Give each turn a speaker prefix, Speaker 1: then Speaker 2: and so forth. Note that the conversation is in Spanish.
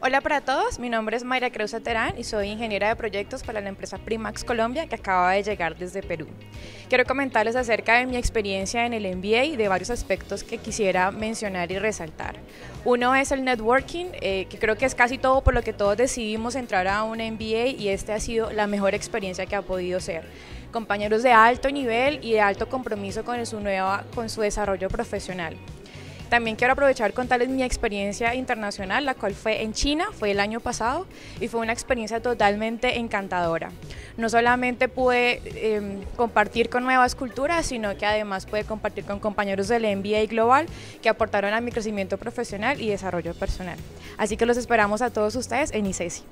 Speaker 1: Hola para todos, mi nombre es Mayra Cruz Terán y soy ingeniera de proyectos para la empresa Primax Colombia que acaba de llegar desde Perú. Quiero comentarles acerca de mi experiencia en el MBA y de varios aspectos que quisiera mencionar y resaltar. Uno es el networking, eh, que creo que es casi todo por lo que todos decidimos entrar a un MBA y este ha sido la mejor experiencia que ha podido ser. Compañeros de alto nivel y de alto compromiso con su, nueva, con su desarrollo profesional. También quiero aprovechar contarles mi experiencia internacional, la cual fue en China, fue el año pasado, y fue una experiencia totalmente encantadora. No solamente pude em, compartir con nuevas culturas, sino que además pude compartir con compañeros del MBA Global que aportaron a mi crecimiento profesional y desarrollo personal. Así que los esperamos a todos ustedes en ICESI.